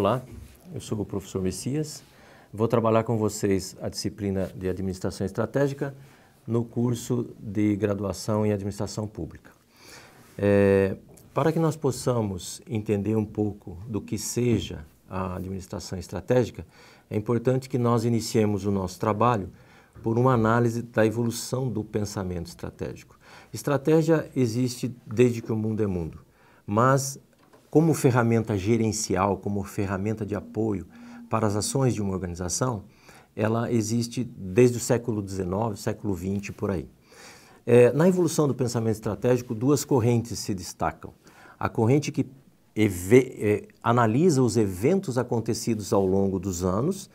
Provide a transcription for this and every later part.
Olá, eu sou o professor Messias. Vou trabalhar com vocês a disciplina de Administração Estratégica no curso de graduação em Administração Pública. É, para que nós possamos entender um pouco do que seja a administração estratégica, é importante que nós iniciemos o nosso trabalho por uma análise da evolução do pensamento estratégico. Estratégia existe desde que o mundo é mundo, mas como ferramenta gerencial, como ferramenta de apoio para as ações de uma organização, ela existe desde o século XIX, século XX, por aí. É, na evolução do pensamento estratégico, duas correntes se destacam. A corrente que é, analisa os eventos acontecidos ao longo dos anos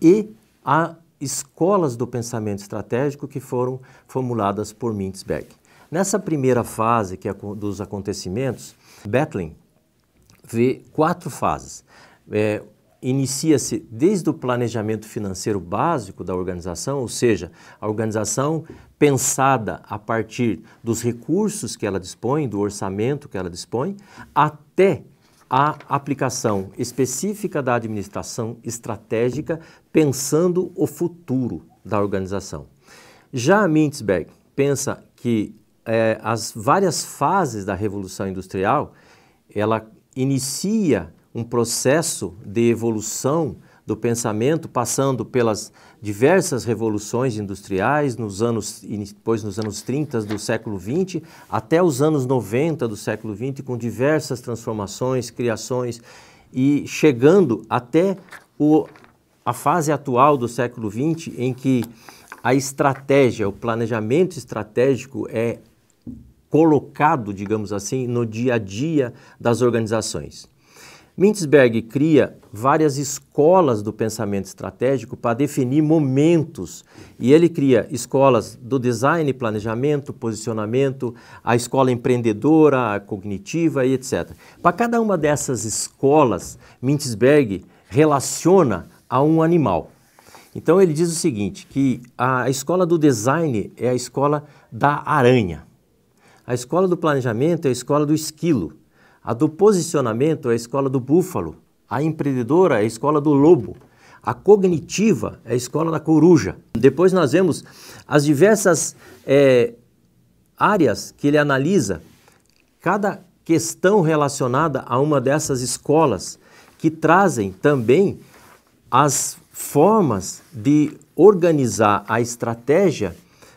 e a escolas do pensamento estratégico que foram formuladas por Mintzberg. Nessa primeira fase que é dos acontecimentos, Betlin vê quatro fases. É, Inicia-se desde o planejamento financeiro básico da organização, ou seja, a organização pensada a partir dos recursos que ela dispõe, do orçamento que ela dispõe, até a aplicação específica da administração estratégica pensando o futuro da organização. Já Mintzberg pensa que é, as várias fases da Revolução Industrial, ela inicia um processo de evolução do pensamento, passando pelas diversas revoluções industriais, nos anos, depois nos anos 30 do século 20, até os anos 90 do século 20, com diversas transformações, criações, e chegando até o, a fase atual do século 20, em que a estratégia, o planejamento estratégico é colocado, digamos assim, no dia a dia das organizações. Mintzberg cria várias escolas do pensamento estratégico para definir momentos e ele cria escolas do design, planejamento, posicionamento, a escola empreendedora, a cognitiva e etc. Para cada uma dessas escolas, Mintzberg relaciona a um animal. Então ele diz o seguinte, que a escola do design é a escola da aranha. A escola do planejamento é a escola do esquilo. A do posicionamento é a escola do búfalo. A empreendedora é a escola do lobo. A cognitiva é a escola da coruja. Depois nós vemos as diversas é, áreas que ele analisa, cada questão relacionada a uma dessas escolas, que trazem também as formas de organizar a estratégia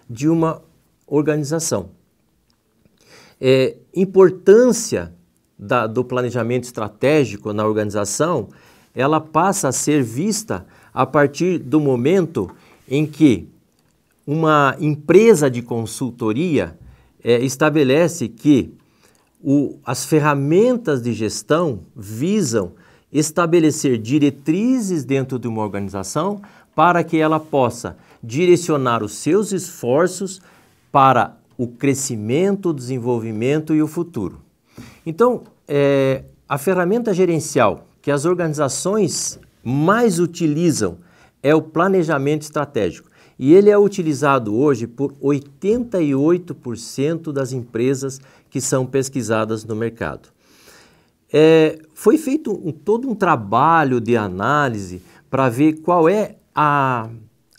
de uma organização. É, importância da, do planejamento estratégico na organização, ela passa a ser vista a partir do momento em que uma empresa de consultoria é, estabelece que o, as ferramentas de gestão visam estabelecer diretrizes dentro de uma organização para que ela possa direcionar os seus esforços para o crescimento, o desenvolvimento e o futuro. Então, é, a ferramenta gerencial que as organizações mais utilizam é o planejamento estratégico. E ele é utilizado hoje por 88% das empresas que são pesquisadas no mercado. É, foi feito um, todo um trabalho de análise para ver qual é a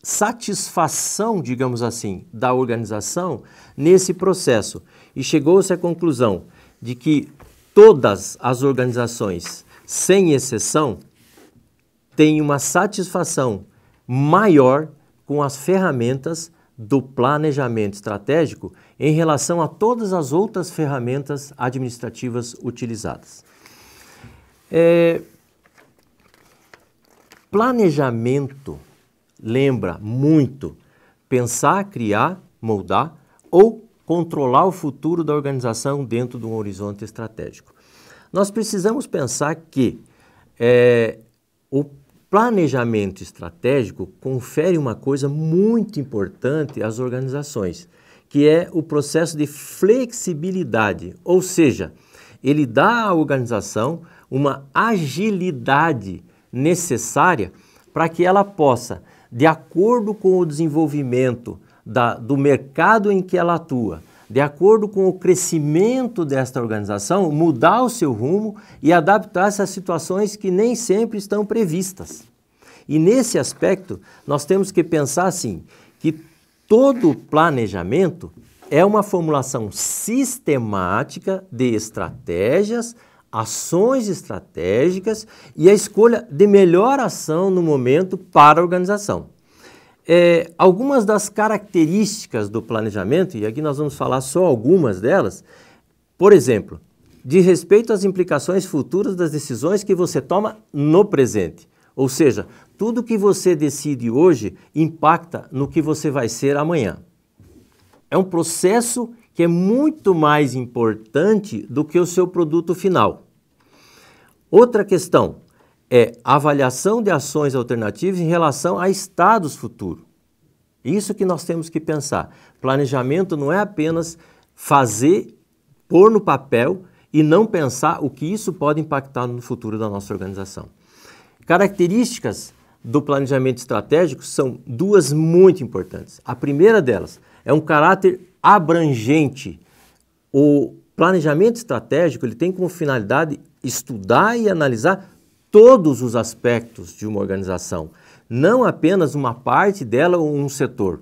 satisfação, digamos assim, da organização nesse processo. E chegou-se à conclusão de que todas as organizações, sem exceção, têm uma satisfação maior com as ferramentas do planejamento estratégico em relação a todas as outras ferramentas administrativas utilizadas. É, planejamento lembra muito pensar, criar, moldar ou controlar o futuro da organização dentro de um horizonte estratégico. Nós precisamos pensar que é, o planejamento estratégico confere uma coisa muito importante às organizações, que é o processo de flexibilidade, ou seja, ele dá à organização uma agilidade necessária para que ela possa, de acordo com o desenvolvimento da, do mercado em que ela atua, de acordo com o crescimento desta organização, mudar o seu rumo e adaptar-se às situações que nem sempre estão previstas. E nesse aspecto, nós temos que pensar assim, que todo planejamento é uma formulação sistemática de estratégias, ações estratégicas e a escolha de melhor ação no momento para a organização. É, algumas das características do planejamento, e aqui nós vamos falar só algumas delas, por exemplo, de respeito às implicações futuras das decisões que você toma no presente. Ou seja, tudo que você decide hoje impacta no que você vai ser amanhã. É um processo que é muito mais importante do que o seu produto final. Outra questão é avaliação de ações alternativas em relação a estados futuros. Isso que nós temos que pensar. Planejamento não é apenas fazer, pôr no papel e não pensar o que isso pode impactar no futuro da nossa organização. Características do planejamento estratégico são duas muito importantes. A primeira delas é um caráter abrangente. O planejamento estratégico ele tem como finalidade estudar e analisar todos os aspectos de uma organização, não apenas uma parte dela ou um setor.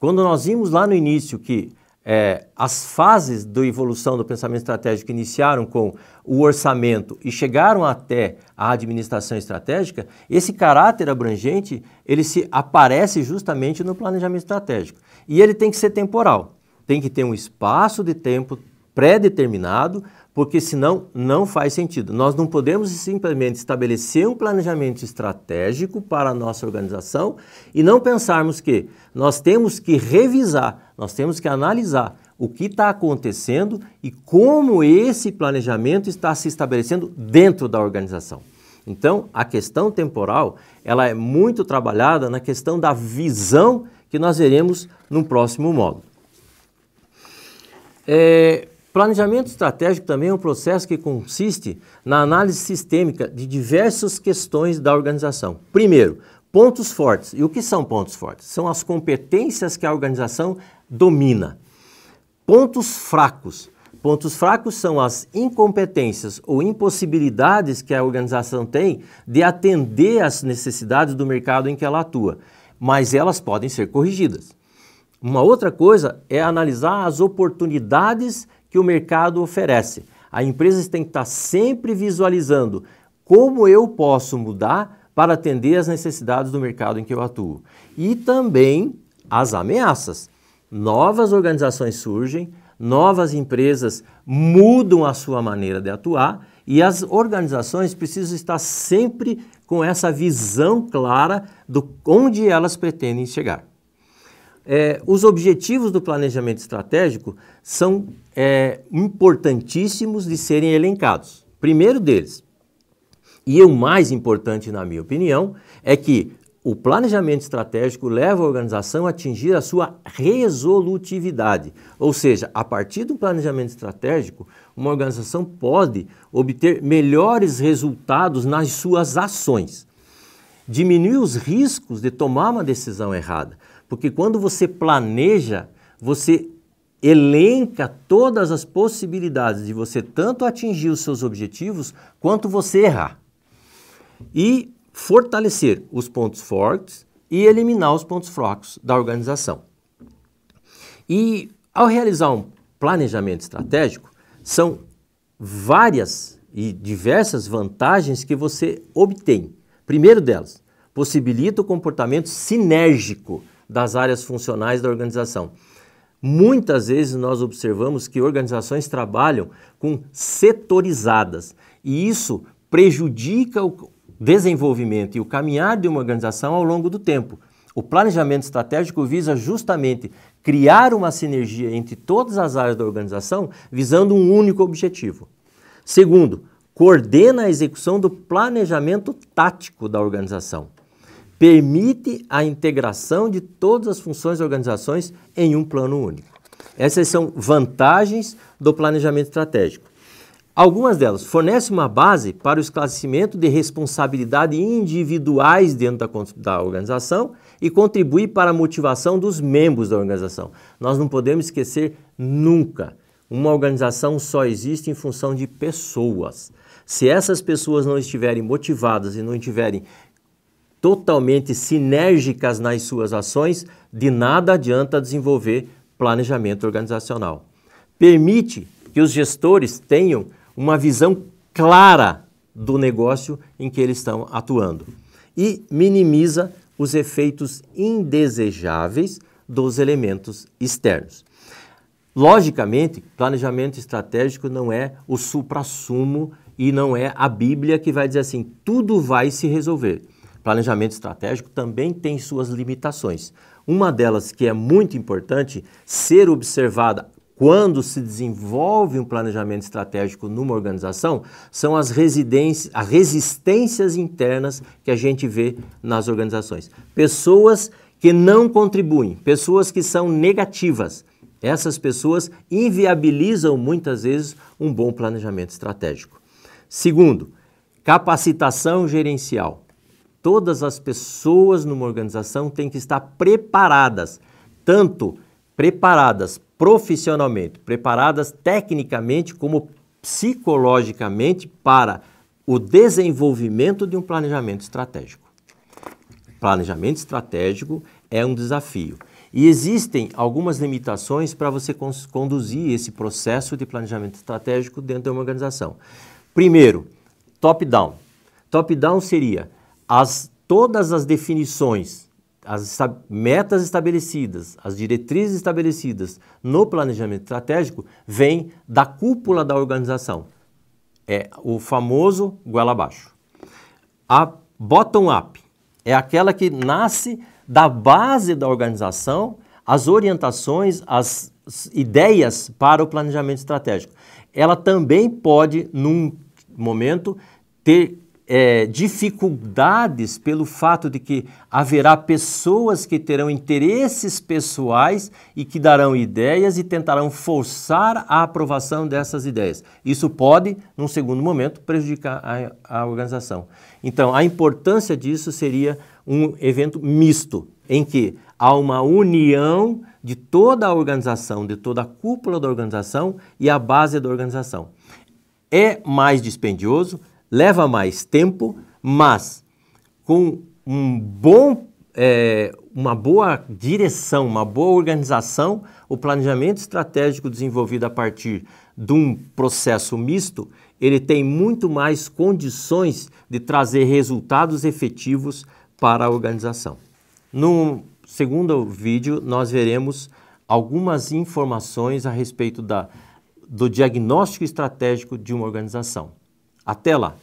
Quando nós vimos lá no início que é, as fases da evolução do pensamento estratégico iniciaram com o orçamento e chegaram até a administração estratégica, esse caráter abrangente ele se aparece justamente no planejamento estratégico e ele tem que ser temporal, tem que ter um espaço de tempo pré-determinado porque senão não faz sentido. Nós não podemos simplesmente estabelecer um planejamento estratégico para a nossa organização e não pensarmos que nós temos que revisar, nós temos que analisar o que está acontecendo e como esse planejamento está se estabelecendo dentro da organização. Então, a questão temporal, ela é muito trabalhada na questão da visão que nós veremos no próximo módulo. É, Planejamento estratégico também é um processo que consiste na análise sistêmica de diversas questões da organização. Primeiro, pontos fortes. E o que são pontos fortes? São as competências que a organização domina. Pontos fracos. Pontos fracos são as incompetências ou impossibilidades que a organização tem de atender às necessidades do mercado em que ela atua, mas elas podem ser corrigidas. Uma outra coisa é analisar as oportunidades que o mercado oferece. A empresa tem que estar sempre visualizando como eu posso mudar para atender às necessidades do mercado em que eu atuo. E também as ameaças. Novas organizações surgem, novas empresas mudam a sua maneira de atuar e as organizações precisam estar sempre com essa visão clara do onde elas pretendem chegar. É, os objetivos do planejamento estratégico são é, importantíssimos de serem elencados. Primeiro deles, e o mais importante na minha opinião, é que o planejamento estratégico leva a organização a atingir a sua resolutividade. Ou seja, a partir do planejamento estratégico, uma organização pode obter melhores resultados nas suas ações. Diminuir os riscos de tomar uma decisão errada. Porque quando você planeja, você elenca todas as possibilidades de você tanto atingir os seus objetivos quanto você errar. E fortalecer os pontos fortes e eliminar os pontos fracos da organização. E ao realizar um planejamento estratégico, são várias e diversas vantagens que você obtém. Primeiro delas, possibilita o comportamento sinérgico das áreas funcionais da organização. Muitas vezes nós observamos que organizações trabalham com setorizadas e isso prejudica o desenvolvimento e o caminhar de uma organização ao longo do tempo. O planejamento estratégico visa justamente criar uma sinergia entre todas as áreas da organização, visando um único objetivo. Segundo, coordena a execução do planejamento tático da organização permite a integração de todas as funções da organizações em um plano único. Essas são vantagens do planejamento estratégico. Algumas delas fornecem uma base para o esclarecimento de responsabilidades individuais dentro da, da, organização e contribui para a motivação dos membros da organização. Nós não podemos esquecer nunca, uma organização só existe em função de pessoas. Se essas pessoas não estiverem motivadas e não estiverem totalmente sinérgicas nas suas ações, de nada adianta desenvolver planejamento organizacional. Permite que os gestores tenham uma visão clara do negócio em que eles estão atuando e minimiza os efeitos indesejáveis dos elementos externos. Logicamente, planejamento estratégico não é o supra-sumo e não é a Bíblia que vai dizer assim, tudo vai se resolver. Planejamento estratégico também tem suas limitações. Uma delas que é muito importante ser observada quando se desenvolve um planejamento estratégico numa organização, são as, as resistências internas que a gente vê nas organizações. Pessoas que não contribuem, pessoas que são negativas. Essas pessoas inviabilizam muitas vezes um bom planejamento estratégico. Segundo, capacitação gerencial. Todas as pessoas numa organização têm que estar preparadas, tanto preparadas profissionalmente, preparadas tecnicamente como psicologicamente para o desenvolvimento de um planejamento estratégico. Planejamento estratégico é um desafio. E existem algumas limitações para você conduzir esse processo de planejamento estratégico dentro de uma organização. Primeiro, top-down. Top-down seria as, todas as definições as metas estabelecidas, as diretrizes estabelecidas no planejamento estratégico vêm da cúpula da organização. É o famoso goela abaixo. A bottom-up é aquela que nasce da base da organização, as orientações, as ideias para o planejamento estratégico. Ela também pode, num momento, ter é, dificuldades pelo fato de que haverá pessoas que terão interesses pessoais e que darão ideias e tentarão forçar a aprovação dessas ideias. Isso pode, num segundo momento, prejudicar a, a organização. Então, a importância disso seria um evento misto, em que há uma união de toda a organização, de toda a cúpula da organização e a base da organização. É mais dispendioso, leva mais tempo, mas com um bom, é, uma boa direção, uma boa organização, o planejamento estratégico desenvolvido a partir de um processo misto, ele tem muito mais condições de trazer resultados efetivos para a organização. No segundo vídeo, nós veremos algumas informações a respeito da, do diagnóstico estratégico de uma organização. Até lá!